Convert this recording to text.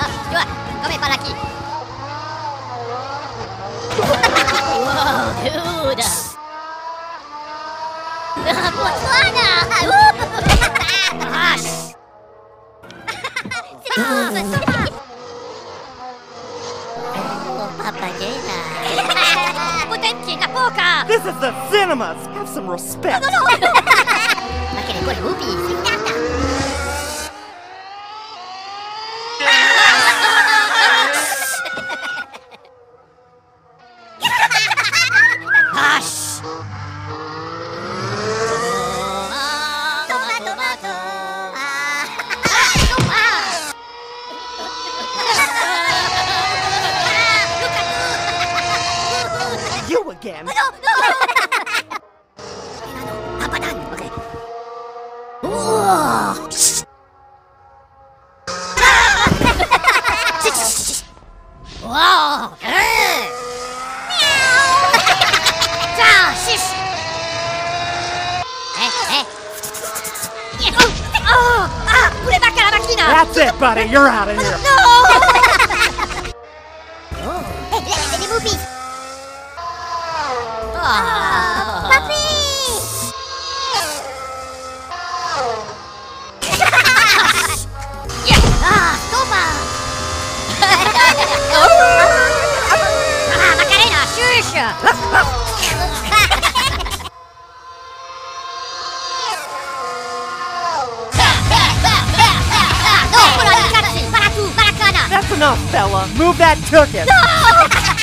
Come dude. Buat suara. Oh, papagena. Potenchi na poka. This is the cinemas! Have some respect! Ma che ne vuoi, Ubi? Frittata. Hush! Again! No, no! Papadan, okay. Whoa! Whoa! Meow. 자, shish. Eh, eh. Oh, ah, pure bacca la macchina! That's it, buddy! You're out of here! No! oh. Hey, let me move kana! That's enough, fella! Move that ticket! No!